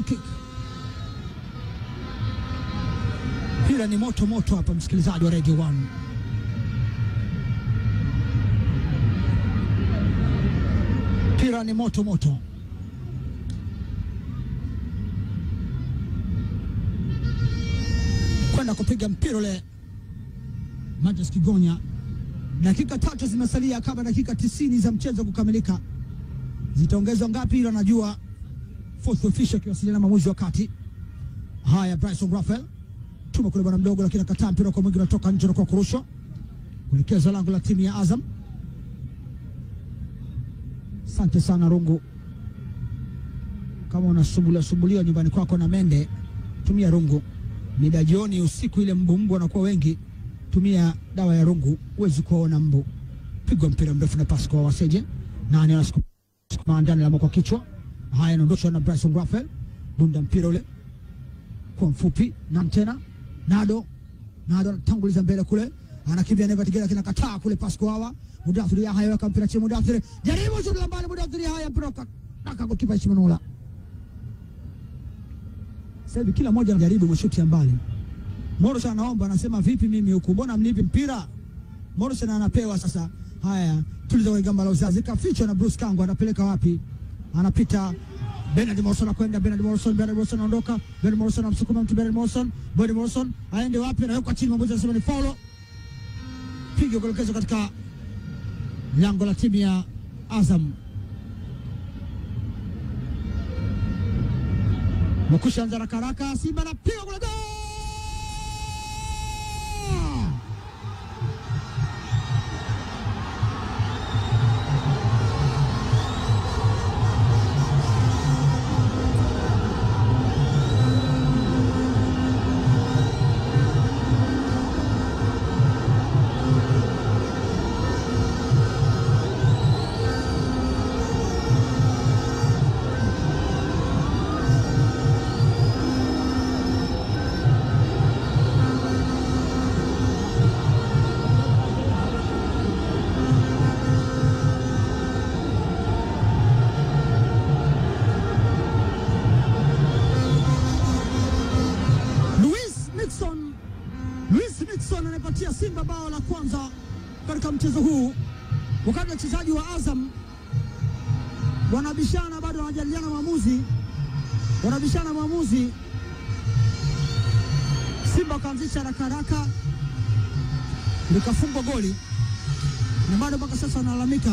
goal kick. Ni moto moto hapa, msikilizaji wa Radio 1. Mpira ni moto moto. Kwenda kupiga mpira ule Mathias Kigonya. Dakika tatu zimesalia kabla dakika tisini za mchezo kukamilika. Zitaongezwa ngapi? Hilo anajua fourth official akiwasiliana na mwamuzi wa kati. Haya, Bryson Rafael tuma kule bwana mdogo, lakini akataa mpira kwa mwingi, unatoka nje na kwa kurusha kuelekeza lango la timu ya Azam. Asante sana rungu, kama unasumbulia sumbuliwa nyumbani kwako na mende, tumia rungu. Mida jioni, usiku, ile mbu mbu wanakuwa wengi, tumia dawa ya rungu, huwezi kuwaona mbu. Pigwa mpira mrefu na pasi kwa Waseje, nani anasukuma ndani la kwa kichwa. Haya, anaondoshwa na Bryson Rafael, dunda mpira ule kwa mfupi na mtena Nado Nado anatanguliza mbele kule, anakimbia tigela Tigera kinakataa kule, kwa hawa Mudathiri haya weka mpira chini, Mudathiri jaribu la mbali, Mudathiri haya mpira naka kwa kipa Shimanula. Sasa hivi kila mmoja anajaribu mashuti ya mbali. Morris anaomba anasema, vipi mimi huku, mbona mnipi mpira? Morris anapewa sasa. Haya, tuliza kwenye gamba la uzazi, kafichwa na Bruce Kango, anapeleka wapi? Anapita Bernard Morrison anakwenda, Bernard Morrison, Bernard Morrison anaondoka, Bernard Morrison anamsukuma mtu, Bernard Morrison, Bernard Morrison aende wapi? Anawekwa chini, mwamuzi anasema ni foul, pigo kuelekezwa katika lango la timu ya Azam. mkushanza anza haraka Simba anapiga kule, gol! Luis Nixon anapatia Simba bao la kwanza katika mchezo huu, wakati wachezaji wa Azam wanabishana, bado wanajadiliana maamuzi, wanabishana maamuzi. Simba wakaanzisha haraka haraka, likafungwa goli. Na bado mpaka sasa wanalalamika